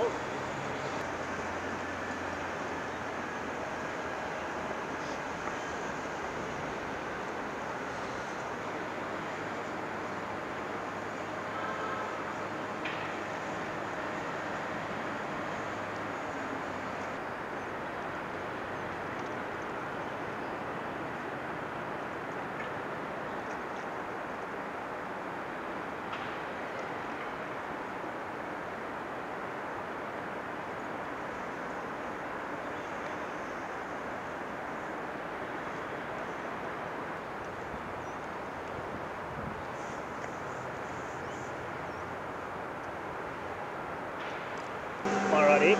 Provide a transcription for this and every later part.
Oh. Okay.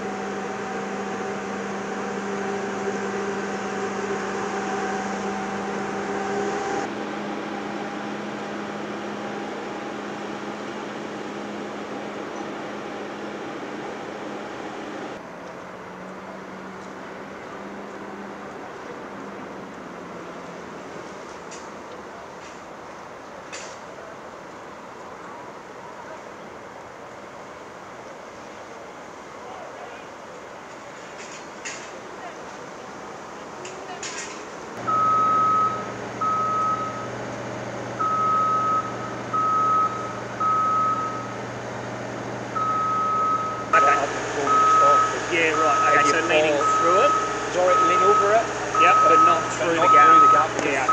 Okay. Yeah, right. Okay, so leaning through it. To lean over it, Yep, but not but through not the gap. through the gap. Yeah.